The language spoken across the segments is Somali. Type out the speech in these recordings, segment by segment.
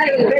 Hallelujah.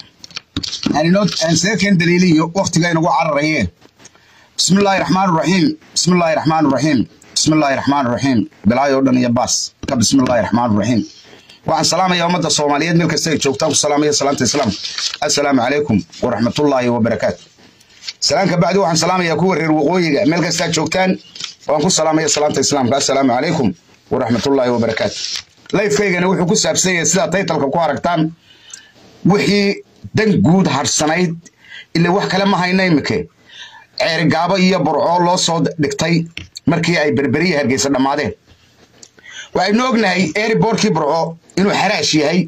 aan seekeen daliiliyo wixii dan guud harsanayd ila wax kale ma hayna imike. Ceerigaabo iyo burcoo loo soo dhigtay markii ay berberiya hargeysa dhammaadeen waxaynu ognahay eeriboorkii burco inuu xaraash yahay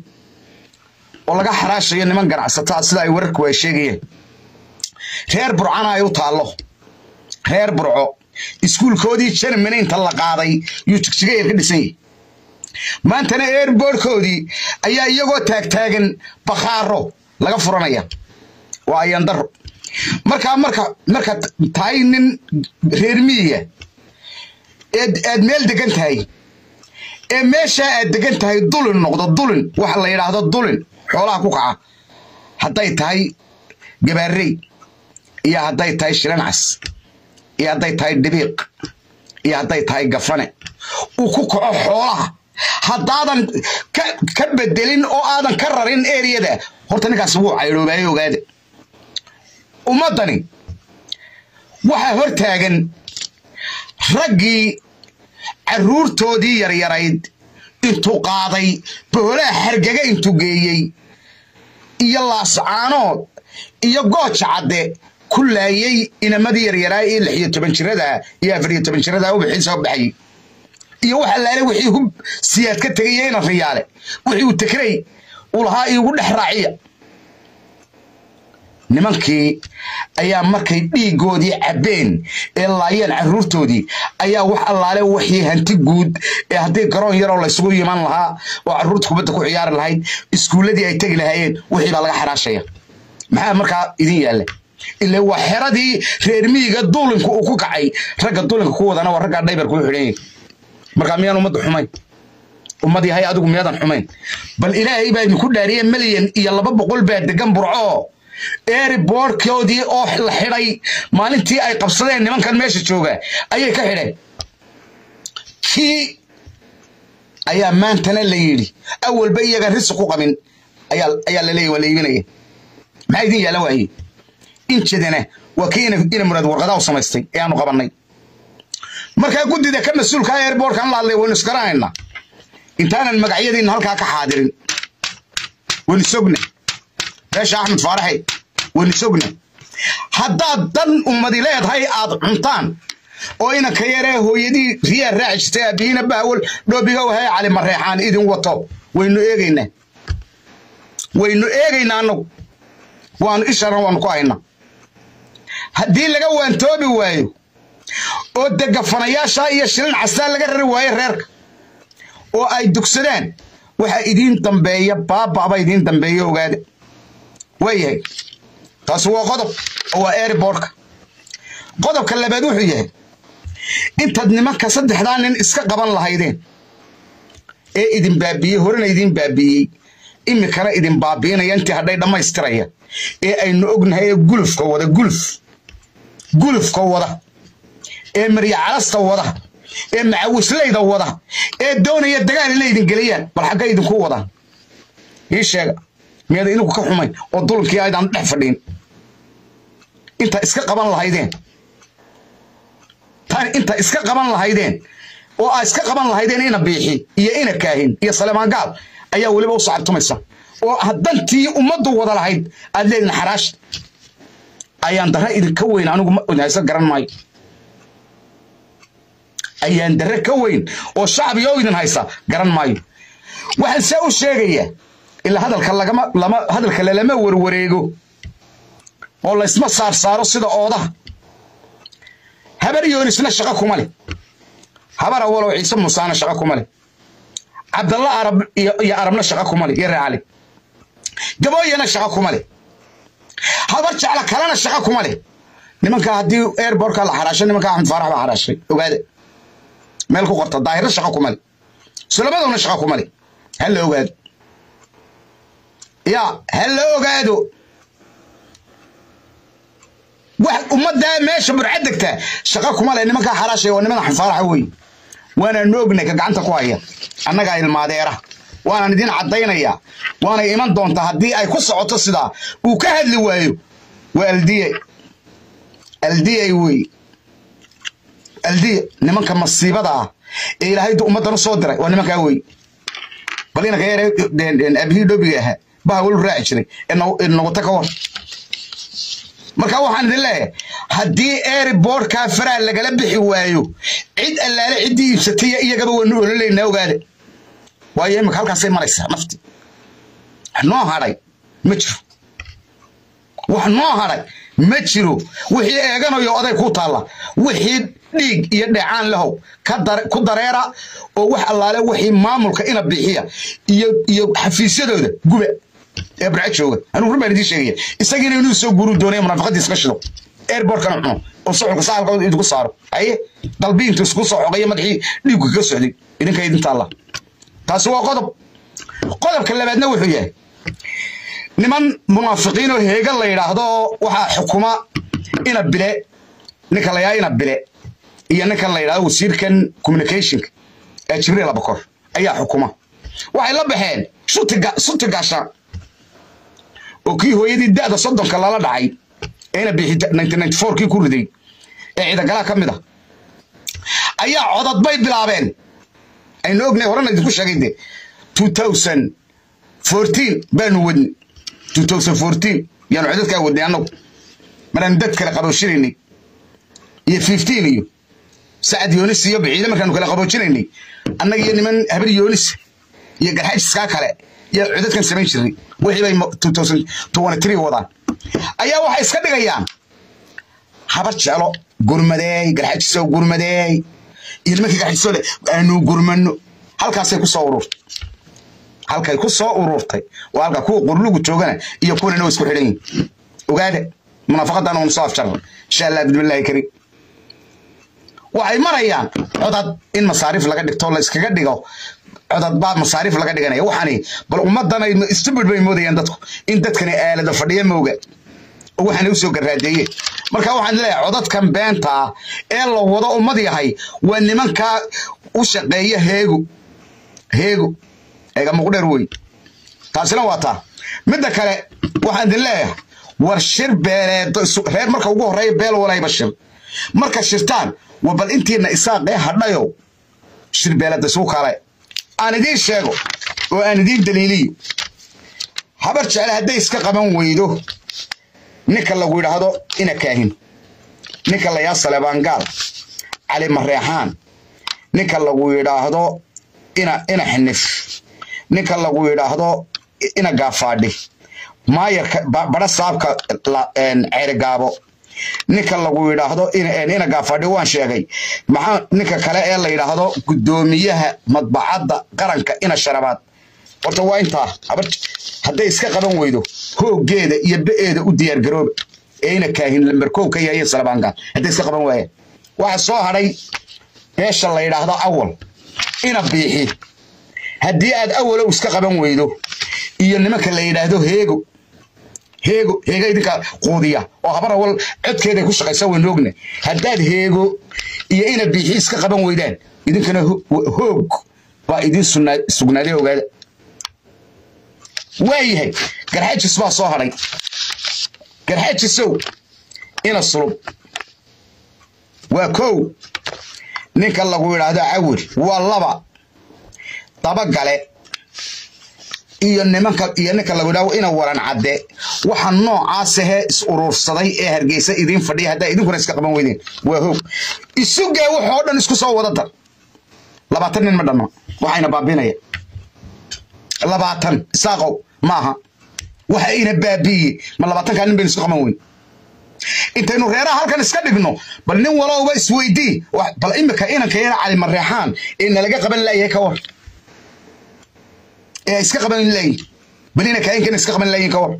oo laga xaraashayo niman ganacsataa sida ay wararku ay sheegayeen. Reer burcana ay u taallo. Reer burco iskuulkoodii jermany inta la qaaday yuu jigjigayer ka dhisan yahay maantana eerboorkoodii ayaa iyagoo taagtaagan bakhaaro laga furanaya. Waa ayandaro markaa marka marka tahay nin reer miyiga. Eed aad meel degan tahay. Ee meeshaa aad degan tahay dulin noqdo dulin. Waxa la yidhaahdo dulin. Xoolaha ku kaca. Hadday tahay gabaarey. Iyo hadday tahay shilancas iyo hadday tahay dhibiiq. Iyo hadday tahay gafane. Uu ku kaco xoolaha. Haddaadan ka bedelin oo aadan ka rarin eriyada horta ninkaas wuu caydhoobaayey ogaada ummaddani waxaa hor taagan raggii carruurtoodii yaryarayd intuu qaaday boholaha xargaga intuu geeyey iyo laascaanood iyo gooja cadde ku laayey inamadii yaryaraa ee lix iyo toban jirada iyo afar iyo toban jirada ubaxii soo baxayey iyo waxa laale wixii hub siyaad ka tegaya riyaale. Wixii uu tekray uu lahaa iigu dhex raaciya. Nimankii ayaa markay dhiiggoodii cabbeen ee laayeen carruurtoodii ayaa wax allaale wixii hanti guud ee haddii garoon yaroo laysugu yiman lahaa oo carruurta kubadda ku ciyaari lahayd iskuulladii ay tegi lahaayeen wixii baa laga xaraashaya. Maxaa markaa idin yaalla ile waa xeradii reer miyiga duulinka uu ku kacay. Ragga duulinka ku wadana waa raggaa dhaybar kuu xidhan markaa miyaan ummadda xumayn ummad yahay adigu miyaadan xumayn. Bal ilaahay baa idinku dhaariye malyan iyo laba boqol baa degan burco. Eeriboorkoodii oo la xidhay maalintii ay qabsadeen nimankan meesha jooga ayay ka xidheen kii ayaa maantana la yidhi awalba iyaga risi ku qabin ayaa laleeyahy waa la iibinaya maxaa idin yaalla waaye injadana waa kii ina muraad warqadaa u samaystay ee qabannay. Markaa guddida ka mas'uulka airboortkan la hadlay waynu isgaranaynaa intaanan magacyadiinna halkaa ka xaadirin. Waynu sogna beesha axmed faaraxe waynu sogna haddaad dan ummadi leedahay aad cuntaan oo inanka yaree hooyadii riyaa raaci jirtay aabihiina bahawal dhoobiga wahay cali mareexaan idin wato. Waynu eegaynaa. Waynu eegaynaa annagu. Waanu ishana waanu ku haynaa. Haddii laga waantoobi waayo oo degafanayaasha iyo shilin castaa laga rari waayo reerka oo ay dugsadaan waxaa idiin dambeeya baababa idiin dambeeya ogaada waayahay taasi waa qodob waa airbortka qodobka labaad wuxuu yahay intaad nimanka saddexdaa nin iska qaban lahaydeen ee idin baabiiyey horena idin baabiiyey imikana idin baabiinaya intii hadhay dhammaystiraya ee aynu ognahay ee gulufka wada guluf gulufka wada ee marya calasta wada ee macawislayda wada ee doonaya dagaal inay idin geliyaan bal xagga idinku wadaan ii sheega miyaada idinku ka xumayn oo dulumkii aydaan dhex fadhiin. Inta iska qaban lahaydeen. Tan inta iska qaban lahaydeen oo aa iska qaban lahaydeen ina biixi iyo ina kaahin iyo salemaan gaal ayaa weliba u sacabtumaysa oo haddantii ummaddu wada lahayd aad leedin xaraash. Ayaan dara idinka weyn anigu hayse garan maayo ayaan dare ka weyn. Oo shacbiga oo idin haysa. Garan maayo. Waxaan see u sheegayaa ilaa hadalka lalama warwareego. Oo laysma saar saaro sida oodaha habar yoonisna shaqo kuma leh. Habar awalow ciise muusaana shaqo kuma leh. Cabdalla arab iyo arabna shaqo kuma leh iyo reecali gabooyana shaqo kuma leh. Habar jecla kalena shaqo kuma leh. Nimanka haddii airbortka la xaraasho nimanka axmed faarax baa xaraashay. Ogaada meel ku qorta daahirna shaqo kuma leh sulamadowna shaqo kuma leh ha la ogaado ya ha la ogaado wax ummaddaa meesha burcad degtaa shaqo kuma leh nimankaa xaraashaya waa niman axmed faaraxa wey waanaanu ognay ka gacanta ku haya. Annagaa ilmaadeera. Waanaan idin caddaynayaa waanay iman doontaa haddii ay ku socoto sidaa uu ka hadli waayo. Waa aldiye aldiye wey aldiye nimanka masiibada ah ee ilaahay ummaddan u soo diray waa nimankaa wey bal inanka yare abihii dhobiga ahaa. Baha welu raaci jiray. Ee noqota ka war marka waxaan idin leeyahay haddii airbortkaa faraha lagala bixi waayo cid allaale ciddii iibsatay iyagaba waynu ololaynaa ogaada waayo imika halkaasay maraysaa nafti. Noo hadhay ma jiro. Wax noo hadhay ma jiro. Wixii eeganayo oday ku taalla. Wixii dhiig iyo dheecaan lahow. Ku dareera oo wax allaale wixii maamulka ina bixiya iyo xafiisyadooda guba ee barca jooga. Anugu run baan sheegaya. Isagiina inuu soo guru doonaya munaafaqadiis ka shido. Airbortkana cuno oo suxulka saalka idinku saaro. Haye dalbi intuu isku soo xogaya madaxii dhiigku kaga socday. Idinka idinta allah taasi waa qodob. Qodobka labaadna wuxuu yahay niman munaafiqiin oo heega la yidhaahdo waxaa xukuma ina bile ninka la yidhahdo ina bile iyo ninkan la yidhahdo wasiirkan communicationka ee jibriil abakor ayaa xukuma. Waxay la baxeen suti gaasha oo kii hooyadii da'da soddonka lala dhacay eena ku riday ee ciidagalaha ka mid a ayaa codad bay bilaabeen. Aynu ognay horena idinku sheegay de baanu wadni. yaanu codadkaa wadnay annagu. Maraan dad kale qaboojinaynay iyo iyo sacad yoonis iyo biciide markaanu kale qaboojinaynay annaga iyo niman habar yoonis iyo garxajiskaa kale yaa codadkan samayn jirnay wixii bay wadaan ayaa waxay iska dhigayaan. Habar jeclo gurmadeey garxajisow gurmadeey iyo nimankii garxajiso leh aanu gurmano halkaasay ku ururtay halkay ku ururtay waa halka kuwa qurlugu joogana iyo kuwanina waa isku xidhan yihiin ogaada munaafaqadan waanu soo afjarnay insha allah bismillahi karim waxay marayaan. Codad in masaariif laga dhigto la iskaga dhigo. Codad baa laga dhiganaya. Waxaani bal ummadan ay bay moodayaan dadku. In dadkani aalada fadhiya mooga oo waxaana u soo garaadeeye marka waxaan leeyahay codadkan beenta ah ee la wado ummad yahay waa nimankaa u shaqeeya heego heego eega muqdheer wey taasina waa taa. Midda kale waxaan idin leeyahay war shir beeleed reer marka ugu horreeya beel walayba shir. Marka shirtaan waa bal intiina isaaqee hadhayo shir beeleedda isugu kale. Aan idiin sheego oo aan idiin daliiliyo. Habar jecle hadday iska qaban weydo. Ninka lagu yidhaahdo ina kaahin. Ninka la yaa saleebaangaal cali mareexaan ninka lagu yidhaahdo ina ina xinif. Ninka lagu yidhaahdo ina gaafaadhi maayarka badha saabka ceerigaabo ninka lagu yidhaahdo ina gaafaadhi waan sheegay. Maxaa ninka kale ee la yidhaahdo? Guddoomiyaha madbacadda qaranka ina sharabaad. Horta waa intaa hadday iska qaban weydo hooggeeda iyo be'eeda u diyaargarooba ee ina kaahin lamberkow ka yahaye salabaangaal hadday iska qaban waayaan waxa soo hadhay beesha la yidhaahdo awal ina biixi. Haddii aad awalow iska qaban weydo iyo nimanka la yidhaahdo heego heego heega idinka quudiya oo habar awal codkeeday ku shaqaysa waynu ogna haddaad heego iyo ina biixi iska qaban weydaan idinkana hoog baa idiin sugnaaday ogaada. Waayahay garxajis baa soo hadhay garxajisow ina sulub. Waa kow ninka lagu yidhaahdo cawir waa laba. Dabagale iyo nimanka iyo ninka lagu yidhahdo ina waran cadde. Waxa noocaasahee is urursaday ee hargeysa idiin fadhiya haddaa idinkuna iska qaban weydeen waa hoog isugee waxoo dhan isku soo wada dar. Labaatan nin ma dhamma waxayna baabinaya labaatan. Isaaqow maaha. Waxa ina baabiiye. Ma labaatankaa nin baynu isku qaban weyn. Intaynu reeraha halkan iska dhigno bal nin walowba isweydii bal imika inanka yana cali mareexaan ee nalaga qaban laayahay ka war ee iska qaban laayihin bal ina kaayinkana iska qaban laayihin ka war.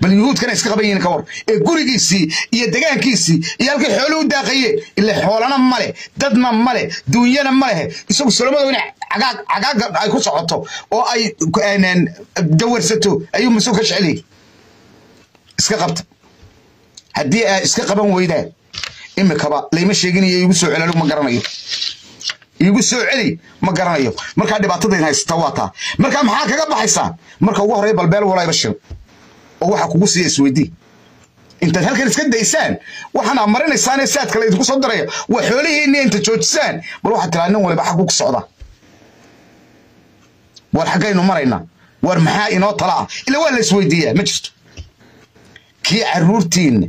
Bal yuhuudkana iska qaban yihiin ka war. Ee gurigiisii iyo degaankiisii iyo halkii xooluhu u daaqayeen ila xoolana male dadna male duunyana malehe isagu solomado in cagaaga ay ku socoto oo ay dawarsato ayuu mas'uul ka jeceliyay iska qabta. Haddii aa iska qaban weydaan imikaba layma sheeginayo iigu soo celi ma garanayo iigu soo celi ma garanayo. Markaa dhibaatadayn haysata waa taa. Markaa maxaa kaga baxaysaa marka ugu horreya balbeel walayba shir oo waxa kugu siiya isweydii intaad halkan iska daysaan waxaana marinaysaanee saadka la idinku soo daraya waa xoolihiinni inta joojisaan. Bal waxaad tiraa nin waliba xaggu ku socda. War xaggaynu maraynaa war maxaa inoo tala? Ah ila waa la isweydiiyaa ma jirto kii caruurtiinni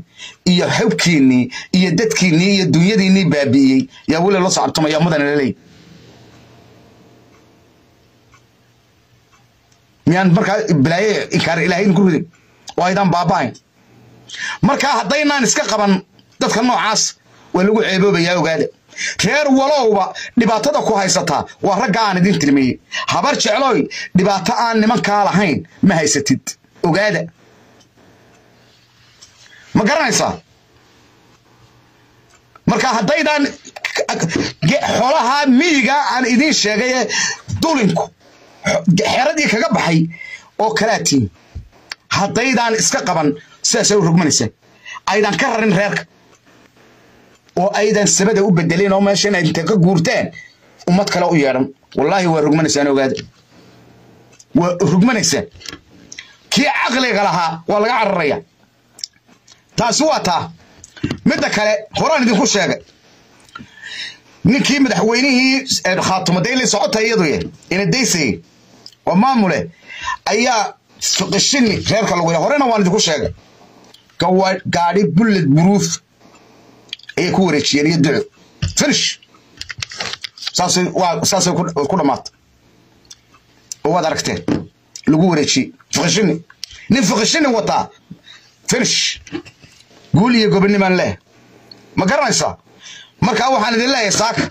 iyo xubkiinnii iyo dadkiinnii iyo dunyadiinnii baabi'iyey yaa weli loo sacabtumaya mudana laleey miyaan markaa bilaaye inkaar ilaahay idinku ridin oo aydaan baaba'ayn markaa haddaynaan iska qaban dadka noocaas waa lagu ceeboobayaa ogaada reer walowba dhibaatada ku haysataa waa ragga aan idin tilmeeyey habar jeclooy dhibaato aan nimankaa lahayn ma haysatid. Ogaada ma garanaysaa? Marka haddaydaan xoolaha miyiga aan idiin sheegay ee dulinku xeradii kaga baxay oo kalaatiin haddaydaan iska qaban sidaasay u rogmanaysaan aydan ka rarin reerka oo aydan sabada u bedelin oo meeshan inta ka guurtaan ummad kale u yeedhan. Wallaahi waa rogmanaysaan ogaada waa rogmanaysaan kii caqliga lahaa waa laga cararaya taasi waa taa. Midda kale horaan idinku sheegay. Ninkii madaxweynihii khaatumadayli socota iyadu ina daysayey oo maamule ayaa fiqishini reerka lagu horena waan idinku sheegay. Gaadhi bullet buruuf ayay ku wareejiyeen iyo duco. Finish saasay ku dhammaatay oo waad aragteen lagu wareejiyey fiqishini nin fiqishini wataa. Finish guul iyo gobonimaan leh ma garanaysaa markaa waxaan idin leeyahay saaka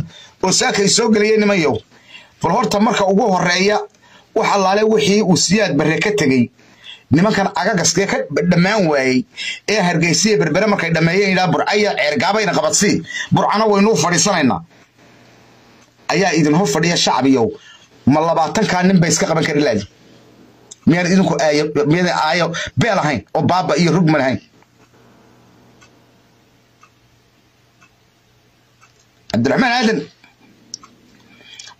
oo saakay soo geliyay nimanyow bal horta marka ugu horreeya wax allaale wixii uu siyaad barre ka tegey. Nimankan agagaskee ka dhammaan waayey ee hargeysiya berbere markay dhammeeyeen yidhaa burcaya ceergaabayna qabadsii burcana waynuu fadhiisanaynaa ayaa idin hor fadhiya shacbiyow ma labaatankaa nin bay iska qaban kari laadi miyaan idinku aayo beel ahayn oo baaba iyo rugman ahayn cabdiraxmaan aadan.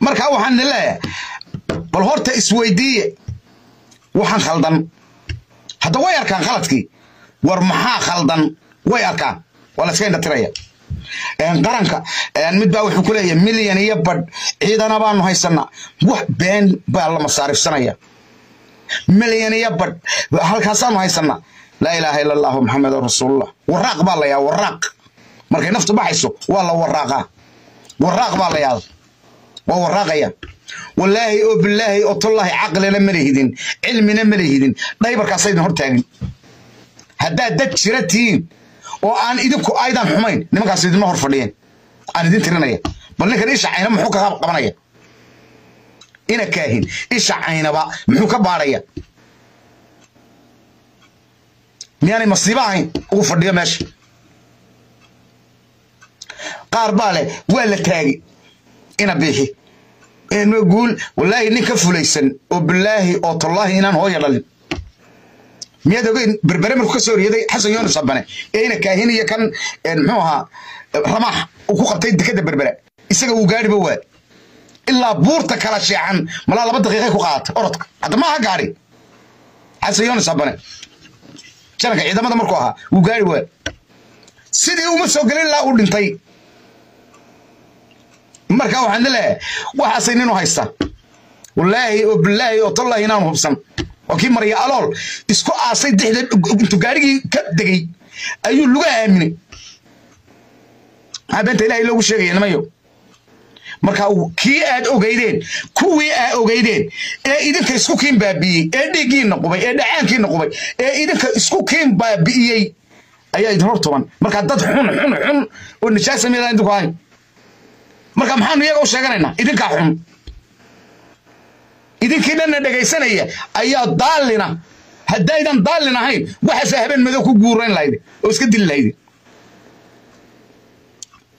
Markaa waxaan idin leeyahay bal horta isweydiiye waxaan khaldan. Hadda way arkaan khaladkii. War maxaa khaldan? Way arkaan. Waa la iska indhatiraya qaranka mid baa wuxuu ku milyan iyo badh ciidana baanu haysanaa wax been baa la masaarifsanaya. Milyan iyo badh halkaasaanu haysanaa laa ilaaha ila allahu maxamedun rasuulullah. Waraaq baa la yaa waraaq markay naftu baxayso waa la waraaqaa waraaq baa la yaada waa waraaqaya wallaahi oo bilaahi oo tullaahi caqlina ma lehidin cilmina ma lehidin dhaybarkaasaydin hor taagin. Haddaad dad jira tihiin oo aan idinku aydan xumayn nimankaas idinma hor fadhiyeen. Aan idin tirinaya. Bal ninkan isha cayna muxuu ka qabanaya? Ina kaahin isha caynaba muxuu ka baadhaya miyaanay masiibo ahayn ugu fadhiyo meesha qaar baa leh waa la taagi ina biixi guul wallaahi nin ka fulaysan oo bilaahi oo tallaahi inaan hooya dhalin miyaad ogeyn berbere markuu ka soo riyaday xasan yoonus abane ee kaahin iyo kan muxuu ahaa ramaax uu ku qabtay dekada berbere. Isaga uu gaadhiba waa ilaa buurta kala sheecan malaa laba daqiiqay ku qaadatay orodka. Hadda maaha gaadhi. Xasan yoonus abane. Jananka ciidamada markuu ahaa wuu gaadhi waa sidii uma soo gelin laa uu dhintay markaa waxaan leeyahay waxaasay ninu haysta wallaahi oo bilaahi oo tallaahi inaanu hubsan. Waa kii marya alool isku aasay dixda intuu gaarigii ka degey ayuu luga aaminay. Maxaa beenta ilahay loogu sheegaya nimayo marka kii aad ogeydeen kuwii aad ogeydeen ee idinka isku kiin baabi'iyey ee dhiiggiinna qubay ee dhacaankiinna qubay ee idinka isku kiin baabi'iyey ayaa idin hor tuban markaa dad xun xun xun oo nijaasa miyadaan idinku ahayn marka maxaanu iyaga u sheeganaynaa idinkaa xun. Idinkii dhanna dhegaysanaya ayaa daallina haddaydan daallin ahayn waxaase habeen madow ku guurayn lahayde oo iska dili lahayde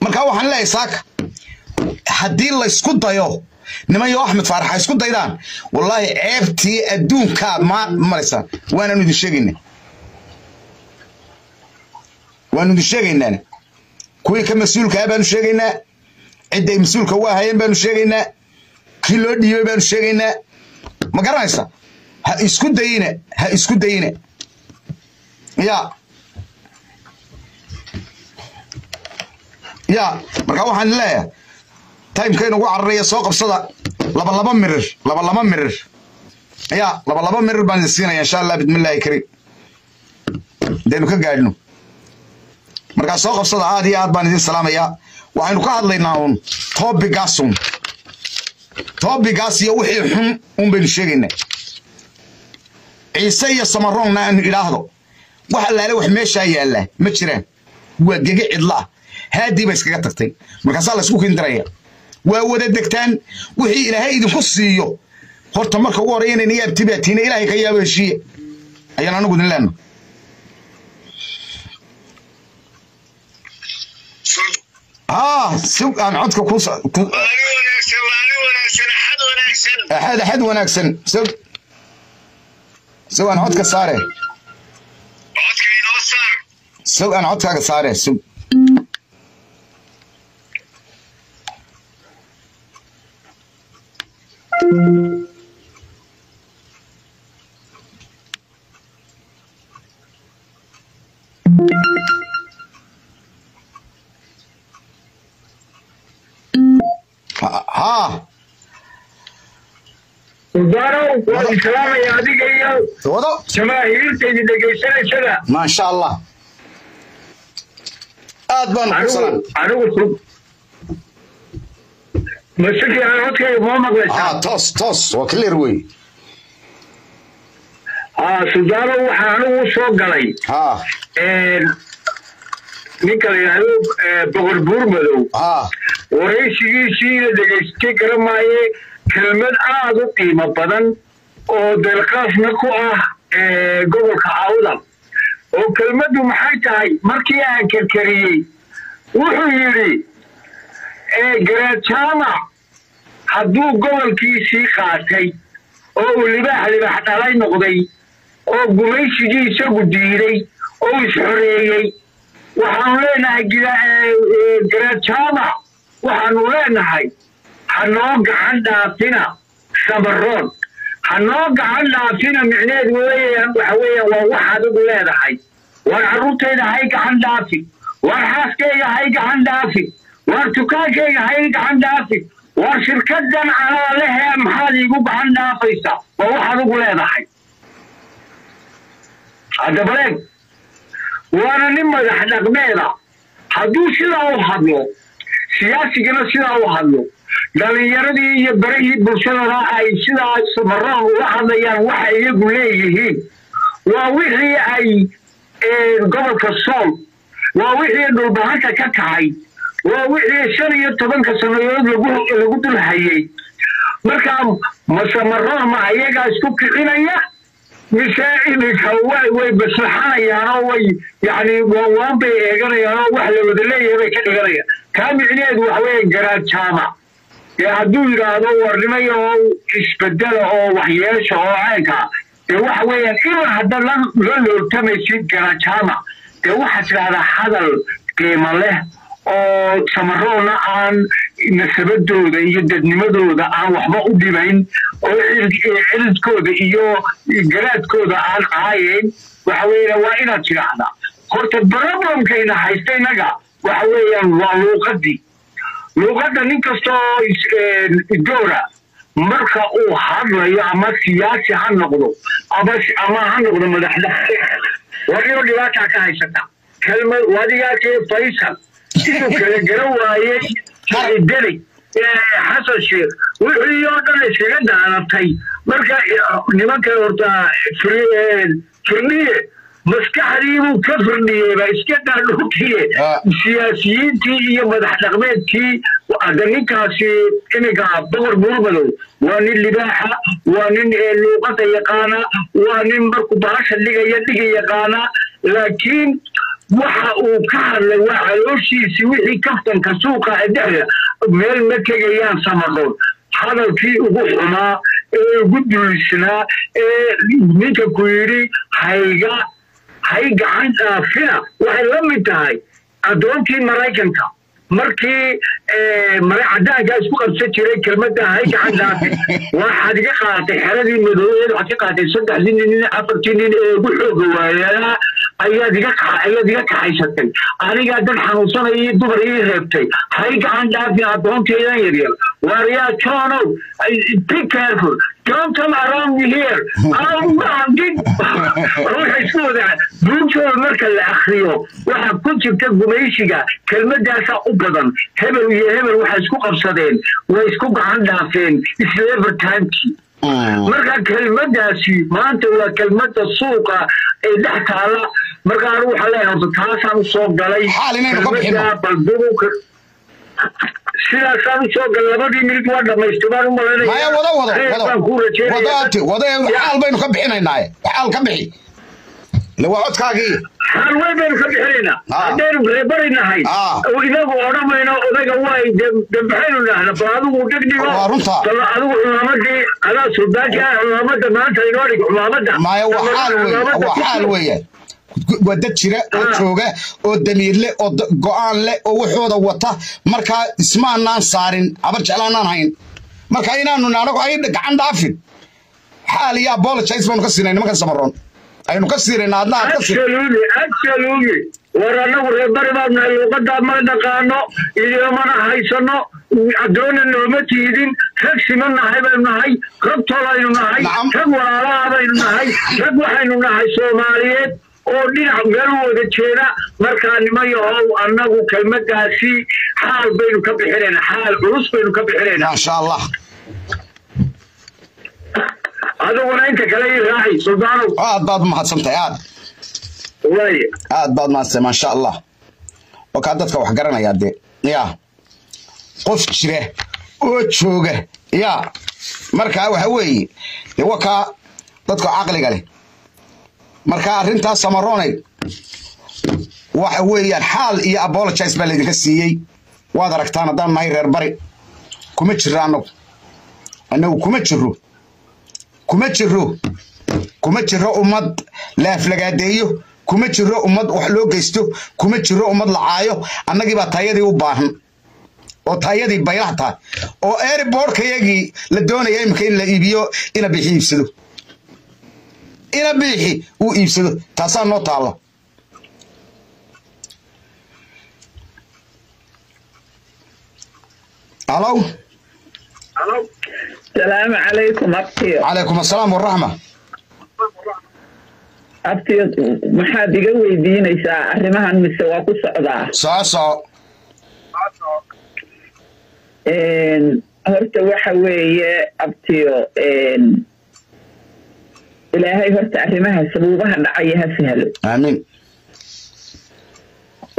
marka waxaan leeyahay saaka haddii laysku dayo niman yo axmed faarax ha isku daydaan wallaahi ceebtii adduunkaad ma maraysaan waanaanu idin sheegayna waanu idin sheegaynaan kuwii ka mas'uulkaa baanu sheegaynaa cidday mas'uulka u ahayeen baanu sheegaynaa kii loo dhiibay baanu sheegaynaa ma garanaysa ha isku dayine ha isku dayine. Ya. Ya markaa waxaan leeyahay timekaynu ugu cararaya soo qabsada laba laba mirir laba laba mirir. Ya laba laba mirir baan idin siinaya insha allah bidmillahi kariim hadaynu ka gaadhno. Markaa soo qabsada aad iyo aad baan idin salaamayaa waxaynu ka hadlaynaa uun toobigaasun toobigaas iyo wixii xun un baynu sheegaynaa. Ciise iyo samaroonna aanu idhaahdo wax allaale wax meeshaa yaallaa ma jiraan. Waa gege cidla ah haadii ba iskaga tagtay markaasaa laysku kindiraya waa wada degtaan wixii ilaahay idinku siiyo. Horta marka ugu horreya inayna yaabtibaatiina ilaahay ka yaabo heshiiye ayaan anigu idin leenna Ah, ah, eh, axad axad wanaagsan. Sog sog aan codka saare. Sog aan codkaaga saare sog dhegaysanaysada maasha allah aad baan haa toos toos. Waa clear wey. Haa suldaanow waxaa anigu soo galay. Haa ninka la yidhaahdo eh, boqor buur madow. Haa waraysigiisiina dhegaystay kara maaye kelmad aad u qiimo badan oo deelqaasna ku ah eh, gobolka awdal oo kelmaddu maxay tahay? Markii aan kerkeriyey wuxuu yidhi eh, garajaama hadduu gobolkiisii qaatay oo uu libaax libaax dhalay noqday oo gumaysigii isagu diiday oo isxoreeyey waxaanu leenahay eh, garajaama waxaanu leenahay hanoo gacan dhaafina samaroon hanoo gacan dhaafina micneheedu weeyaan waxa weeyaan waa wax adigu leedahay. War carruurtayda hay gacan dhaafi war xaaskayga hay gacan dhaafi war dukaankayga hay gacan dhaafi war shirkadan anaa lehee maxaad iigu gacan dhaafaysa? Waa wax adigu leedahay. Haddabaleeg waana nin madax dhaqmeeda hadduu sidaa u hadlo siyaasigana sidaa u hadlo dhalinyaradii iyo barihii bulshadana ay sidaa samaroon uga hadlayaan waxa iyagu leeyihiin. Waa wixii ay gobolka sool waa wixii dhulbahanta ka kacay waa wixii shan iyo tobanka sanadood lagu lagu dul hayay. Markaa masamaroon ma ayagaa isku kicinaya mise iminka way way baslaxanayaan oo way yani waawaan bay eeganayaan oo wax la wada leeyahay bay ka dhiganayaan kaa micneheedu waxa weeye garaad jaamac dee hadduu yidhaahdo warnimaya oo isbedela oo waxyeesha oo caynka dee waxa weeyaan ilaa hadda la looltamaysid garaad jaamac dee waxaad tidhahdaa hadal qiimo leh oo samaroona aan nasabadooda iyo dadnimadooda aan waxba u dhibayn oo ciridkooda iyo garaadkooda aan caayayn waxa weeyaan waa inaad tidhaahdaa. Horta problemkayna haysta innaga waxa weeyaan waa luuqadii luuqadda nin kasta oo doora marka uu hadlayo ama siyaasi ha noqdo ama ha noqdo madaxdhaxe warnimo dhibaataa ka haysata. Kelmad wadigaakee faysal siduu kala garan waayey sacidadey xasan sheekh wixii oo dhan iskaga daalatay marka nimanka horta firdhiye maskaxdiibuu ka firdhiyeyba iska dhaadhukiye siyaasiyiintii iyo madax dhaqmeedkii hadda ninkaasi iminka boqor buurmadow waa nin libaaxa waa nin luuqada yaqaana waa nin markuu bahasha dhigaya dhiga yaqaana laakiin waxa uu ka hadlay waa calooshiisii wixii kaftanka suuqa ee dhexda meel ma tegayaan samaroon hadalkii ugu xumaa ee ugu dulisnaa ee ninka ku yidhi hayga hay gacan dhaafina waxay la mid tahay addoontii maraykanka markii cadaankaa isku qabsan jiray kelmadda hay gacan dhaafi waxaad iga qaadatay xeradii madoobeed waxaad ka qaadatay saddexdii nin afartii nin ee ugu xooga waayaa ayaad iga ayaad iga kaxaysatay. Anigaa dad xanuunsanaya iyo dumar ii reebtay. Hay gacan dhaafin addoontaydan yaryar. Waaryaa jonow be careful don't come around here waxay isku wadaan buugtooda marka la akriyo waxa ku jirta gumaysiga kelmadaasaa u badan hebel iyo hebel waxay isku qabsadeen way isku gacan dhaafeen slaver timekii marka kelmadaasi maanta waa kelmada suuqa ee dhex taala marka anigu waxaa leeyahay horta taasaan u soo galay kelmada sidaasaan u soo galay labadii minid waa dhamaystay baan u maya wado wado xaal baynu ka bixinaynaa xaal ka bixi waa codkaagii xaal weyn baynu ka bixinaynaa haddaynu reebarinahay inagu odhamayno odaga waay dambaxaynu nahna bal adigu runta bal adigu culaamadii adaa suldaanki ah culaamada maanta inoo dhig culaamada maya waa xaal weeye waa xaal weeye waa dad jira oo Ah. jooga oo damiir leh oo go'aan leh oo waxooda wata. Markaa ismaanaan saarin habar jeclaanaan hayn. Marka inaanu anagu ay gacan dhaafin. Xaal iyo apologize baanu ka siinay nimankan samaroon aynu ka siinayna adna aad ka absolutely absolutely. War annagu reer bari baan nahay luuqadaa ma dhaqaano idiomana haysano. Adoona nooma tiidin rag siman nahay baynu nahay rag tolaynu nahay rag walaalaha baynu nahay rag waxaynu nahay soomaaliyeed oo dhinac meel u wada jeeda markaa niman yahow annagu kelmadaasi xaal baynu ka bixinayna xaal culus baynu ka bixinayna. Maasha allah adiguna inta kale ii raaci suldaanow aad baad u mahadsantahay aad. Waaye aad baad mahadsantahay maasha allah oo kaa dadka wax garanaya dee ya qof jira oo jooga. Ya markaa waxa weeye dee wakaa dadka caqliga leh marka arrintaas samaroonay waxa weeyaan xaal iyo apologize baa laydinka siiyey. Waad aragtaan haddaan nahay reer bari. Kuma jirro annagu. Annagu kuma jirro. Kuma jirro. Kuma jirro ummad la aflagaadeeyo kuma jirro ummad wax loo geysto. Kuma jirro ummad la caayo. Annagii baa taayadii u baahan. Oo taayadii baylaha tahay. Oo airbortkayagii la doonaya iminka in la iibiyo ina bixi iibsado ina biixi uu iibsado taasaa noo taalla alow salaamu calaykum abtiyo calaykum assalaam waraxma abtiyo maxaad iga weydiinaysaa arrimahan mise waa ku socdaa? Soo soco horta waxa weeye abtiyo ilaahay horta arrimaha sabuubaha dhacaya ha sahlo aamiin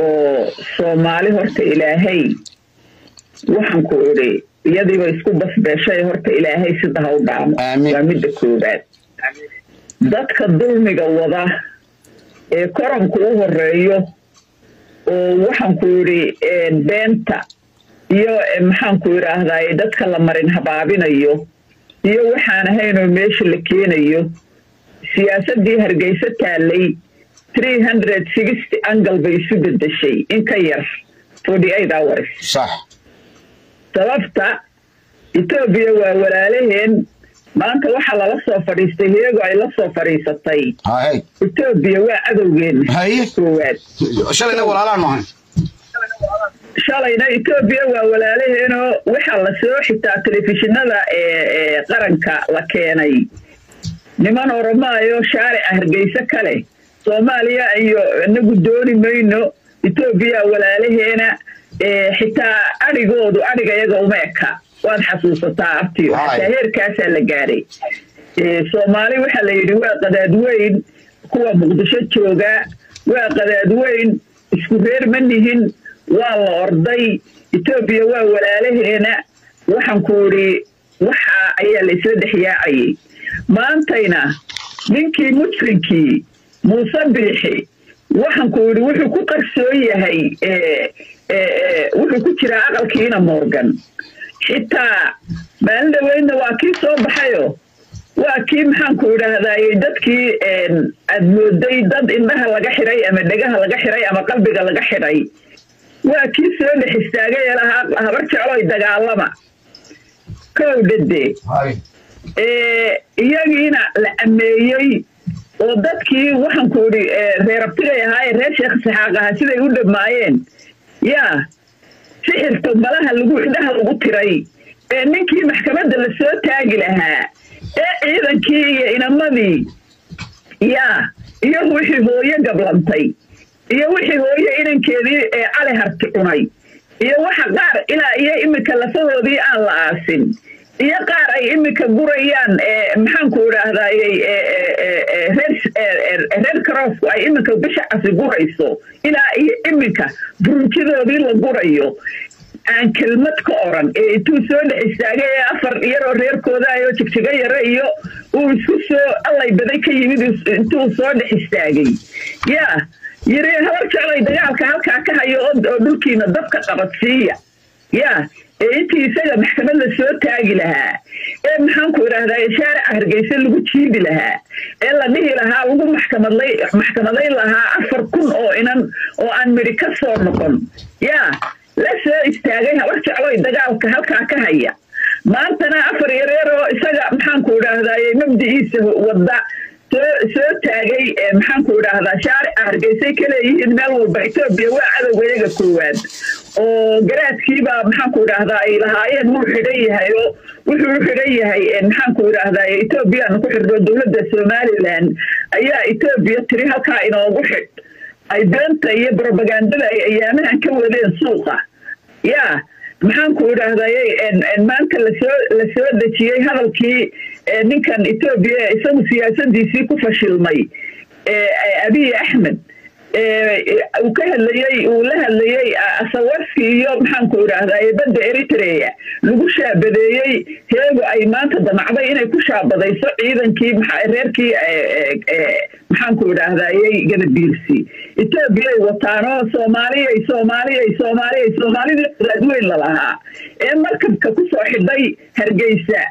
oo soomaali horta ilaahay waxaan ku idhi iyadiiba isku basbeeshay horta ilaahay sida ha u dhaamo waa midda koobaad dadka dulmiga wada ee koranku u horeeyo oo waxaan ku idhi een, beenta iyo eh, maxaan ku idhaahdaa dadka la marin habaabinayo iyo waxaan ahaynoo meesha la keenayo siyaasadii hargeysa taallay angal bay isu bedeshay in ka yar sababta etoobiya waa walaalaheen maanta waxaa lala soo fadhiistay heego ay la soo fadhiisatay. Etoobiya waa cadowgeena koowaad. Shalayna etoobiya waa walaalaheenoo waxaa la soo xitaa telefishinada qaranka la keenay niman oromaayo shaarica hargeysa kale. Soomaaliya iyo inagu dooni mayno. Etoobiya walaalaheena ee xitaa adhigoodu adhiga iyaga uma eka. Waad xasuusataa Haay. xataa heerkaasaa la gaadhay Ee, soomaali waxaa la yidhi waa qadaad weyn kuwa muqdisho jooga. Waa qadaad weyn isku reer ma nihin. Waa la orday. Etoobiya waa walaalaheena waxaan ku idhi waxa ayaa la isla dhex yaacayay maantayna ninkii muslimkii muuse biixi waxaan ku idhi wuxuu ku qarsoon yahay ee, ee, ee, wuxuu ku jiraa aqalkiina morgan. Xitaa maalin dhaweydna waa kii soo baxayo. Waa kii maxaanku idhaahdaye dadkii aad mooday dad indhaha laga xidhay ama dhegaha laga xidhay ama qalbiga laga xidhay waa kii soo dhex istaagay ee lahaa habar jecloy dagaalama kow dhade iyagiina la ameeyey oo dadkii waxaanku idhi reerabtigay ahaa ee reer sheekh saxaaq ahaa siday u dhammaayeen yaa sixirka malaha lagu indhaha lagu tiray. Ee ninkii maxkamadda la soo taagi lahaa. Ee ciidankii iyo inamadii. Yaa iyo wixii hooyo gablantay. Iyo wixii hooyo inankeedii ee cali harti cunay iyo waxa qaar ilaa iyo iminka lafahoodii aan la aasin. Iyo qaar ay iminka gurayaan maxaanku idhaahdaayey reer karoosku ay iminka bisha casi gurayso. Ilaa iyo iminka burunjidoodii la gurayo. Aan kelmad ka oran ee intuu soo dhex istaagay ee afar yaroo reerkooda ayoo jigjigo yaro iyo uu isku soo allay baday ka yimid intuu soo dhex istaagay. Yaa yiri habar jeclay dagaalka halkaa ka hayo oo dhulkiina dabka qabadsiiya. Ya ee intii isaga maxkamad la soo taagi lahaa. Ee maxaanku idhaahdaa shaarica hargeysa lagu jiidi lahaa. Ee la dhihi lahaa lagu maxkamadayn lahaa afar kun oo inan oo aan midhi ka soo noqon. Yaa la soo istaagay habar jecloy dagaalka halkaa ka haya. Maantana afar yareer oo isaga maxaanku idhaahdaye mabdiciisa wadda soo soo taagay maxaanku idhaahdaa shaarica hargeysay ka leeyihiin meel walba etoobiya waa cadowga iyaga koowaad. Oo garaadkiibaa maxaanku idhaahdaa ay lahaayeen wuu xidhan yahay oo wuxuu u xidhan yahay maxaanku idhaahdaa etoobiyaanu ku xidhno dowladda somalilan ayaa etoobiya tiri halkaa inoogu xidh ay beenta iyo brobagandada ay ayaamahan ka wadeen suuqa. Yaa maxaanku idhaahdaye maanta la soo la soo dejiyey hadalkii ninkan etoobiya isagu siyaasadiisii ku fashilmay abiy axmed uu ka hadlayey uu la hadlayey asawarski iyo maxaanku idhaahdaye badda eritrea. Lagu shaabadeeyey heegu ay maanta damacday inay ku shaabadayso ciidankii reerkii maxaanku idhaahdayey gadabiirsi etoobiyay wataanoo soomaaliyay soomaaliyay soomaaliyay soomaalidii qadaadweyn lalahaa ee markabka ku soo xidhay hargeysa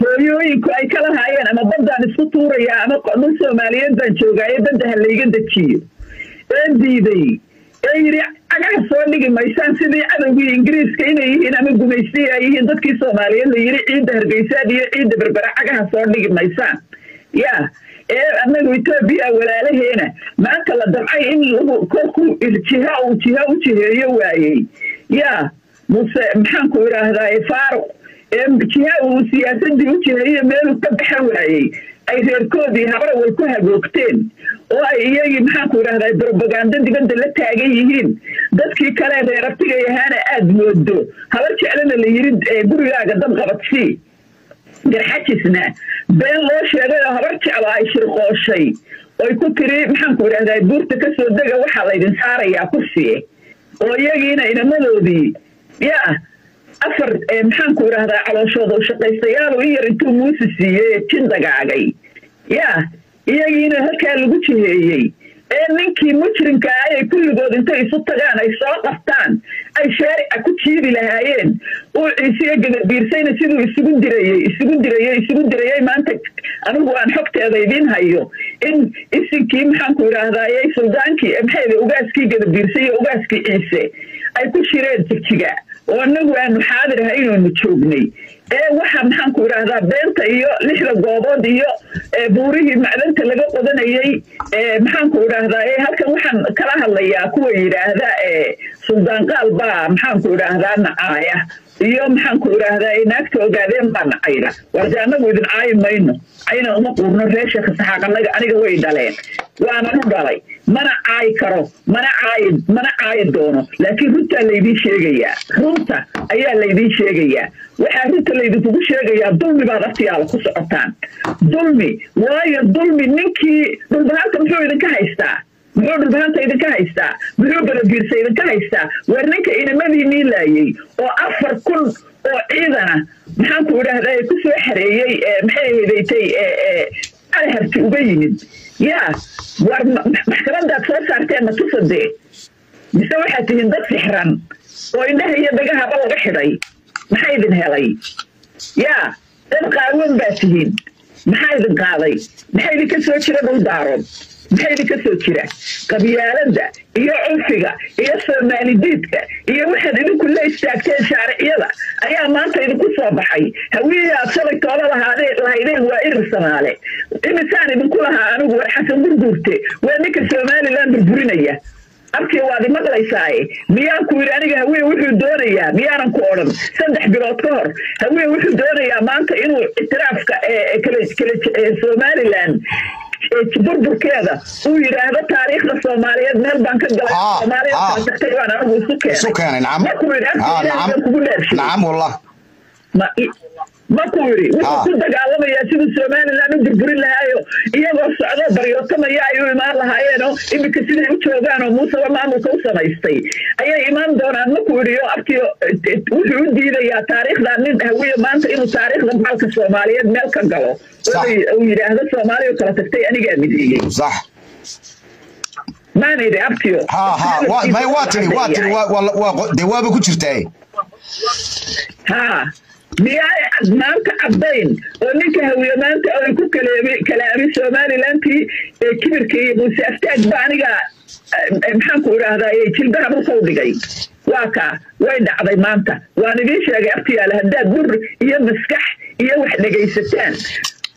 hooyooyinku ay ka lahaayeen ama baddaan isku tuurayaa ama dhul soomaaliyeed baan joogaaye badda ha layga dejiyo. Ee diiday ee yidhi cagaha soo dhigi maysaan sidii cadowgii ingiriiska inay yihiin ama gumaystihi ay yihiin dadkii soomaaliyeed la yidhi ciidda hargeysaad iyo ciidda berbera cagaha soo dhigi maysaan. Yaa ee anagu etoobiya walaalaheena maanta la dabcay in lagu kolku jiha uu jiha u jiheeyo waayey. Yaa muse maxaanku idhaahdaa faaruq ee jiha uu siyaasadii u jiheeyo meeluu ka baxa waayey ay reerkoodii habrawal ku hagoogteen oo ay iyagii maxaanku idhahdaa brobaganda dibadda la taagan yihiin. Dadkii kale reer abtigay ahaana aada moodo haba jeclana la yiri gurigaaga dad qabadsii garxajisna. Been loo sheegay oo habar jeclo ay shirqooshay oy ku tiri maxaanku idhahdaa buurta ka soo dega waxaa laydin saarayaa kursiye oo iyagiina inamadoodii yaa afar maxaanku idhahdaa calooshooda u shaqaystayaalu in yar intuu muusi siiyey jin dagaagay. Yaa iyagiina halkaa lagu jiheeyey. Ee ninkii mujrimka ah ay kulligood intay isu tagaan ay soo qabtaan ay shaarica ku jiidi lahaayeen. Uu ciisiyo gadabiirsayna siduu isugu dirayey isugu dirayey isugu dirayey. Maanta anigu aan xogteeda idiin hayo. In isinkii maxaanku idhaahdaaye suldaankii maxayda ugaaskii gadabiirsay iyo ugaaskii ciise? Ay ku shireen jigjiga oo anagu aanu xaadir ahaynoonu joognay. Ee waxa maxaanku idhaahdaa beenta iyo lixda goobood iyo buurihii macdanta laga qodanayey maxaanku idhaahdaa halkan waxaan kala hadlayaa kuwa yidhaahda suldaan qaal baa maxaanku idhaahdaa nacaaya iyo maxaanku idhaahdaa naagta ogaadeen baa nacayda. Warde anagu idin caayi mayno. Cayna uma quurno reer sheekha saxaaqanaga aniga way dhaleen. Waanan u dhalay mana caayi karo mana caayi mana caayi doono. Laakiin runtaa laydiin sheegayaa runta ayaa laydiin sheegayaa. Waxaa runta laydinkugu sheegayaa dulmi baad aftiyaala ku socotaan. Dulmi waayo dulmi ninkii dhulbahanta muxuu idinka haystaa? Muxuu dhulbahanta idinka haystaa? Muxuu balabiirsa idinka haystaa? Weer ninka inamadiinii laayey oo afar kun oo ciidana maxaanku idhaahdaa ku soo xareeyey maxay hedatay alharti uga yimid yaa war maxkamadaad soo saarteen matusadee mise waxaad tihiin dad sixran oo indhaha iyo dhagahaba laga xidhay maxaa idin helay yaa dad qaawan baa tihiin maxaa idin qaaday maxaa idinka soo jira dhul daarood maxaa idinka soo jira qabyaaladda iyo cunfiga iyo soomaalidiidka iyo waxaad idinku la istaagteen shaariciyada ayaa maanta idinku soo baxay hawiyaad shalay toola lahaydeen waa irir samaale imisaan idinku lahaa anigu war xasan gurguurte waa ninka somalilan burburinaya abkii waad imaqlaysaaye miyaan ku yidhi aniga hawiye wuxuu doonayaa miyaanan ku odhan saddex bilood ka hor hawiye wuxuu doonayaa maanta inuu ictiraafka somalilan burburkeeda uu yidhaahdo taariikhda soomaaliyeed meel baan ka galay anigu isu keenay markuu yidhi kugu wallah markuu yidhi wuxuu ku dagaalamayaa siduu somalilan u burburin lahaayo iyagoo socdo baryootamaya ay u imaan lahaayeenoo iminka siday u joogaanoo muuseba maamulka u samaystay. Ayay imaan doonaan markuu yidhi oo abkii wuxuu u diidayaa taariikhda nin hawiye maanta inuu taariikhda baalka soomaaliyeed meel ka galo. Uu yidhaahdo soomaaliya kala tagtay anigaa mideeyey sax. Maan idhi may waa tiri waa tiri dee waaba ku jirtaa haa miyaa maanta caddayn oo ninka hawiye maanta ay ku kalaami somalilantii ee kibirka iyo muuse aftaag ba aniga maxaan ku idhaahdaa jilbaha markau dhigay. Waa kaa way dhacday maanta. Waan idiin sheegay aftiyaale haddaad bur iyo maskax iyo wax dhegaysataan.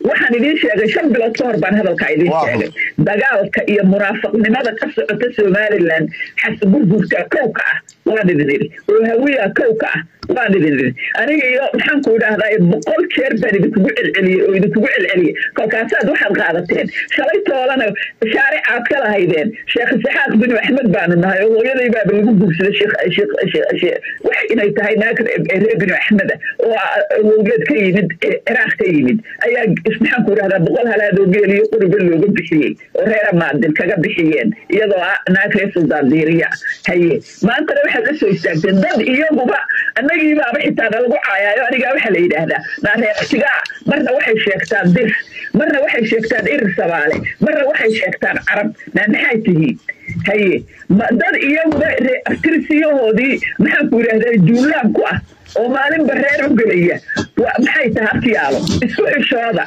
Waxaan idiin sheegay shan bilood ka hor baan hadalkaa idiin sheegay. Dagaalka iyo muraafaqnimada ka socota somalilan xasburburka kowka ah waan idin idhi oo hawiya kowka ah. Waan aniga iyo maxaan ku idhaahdaa boqol jeer baan idinkugu celceliyey oo idinkugu celceliyey. Kolkaasaad waxaad qaadateen. Shalay toolana shaaricaad ka lahaydeen. Sheekh isxaaq binu axmed baanu nahay oo hooyaday baaba lagu guursaday wax inay tahay naag reer binu axmeda oo awowgeed ka yimid ciraaq ka yimid. Ayaa maxaan ku idhahdaa boqol halaadoo geel iyo quriba looga bixiyey oo reer amaadil kaga bixiyeen iyadoo naag reer suldaan diiriya haye maantana waxaad la soo istaagteen dad iyaguba annagii baaba xitaa nalagu caayaayo anigaa waxaa la yidhaahdaa naareertigaa marna waxay sheegtaan dir marna waxay sheegtaan irir sabaale marna waxay sheegtaan carab naa maxay tihiin haye dad iyaguba aftirsiyahoodii maxaan ku yidhahdaa juulaam ku ah oo maalinba reer u gelaya. Maxay tahay aftiyaalo isku xishooda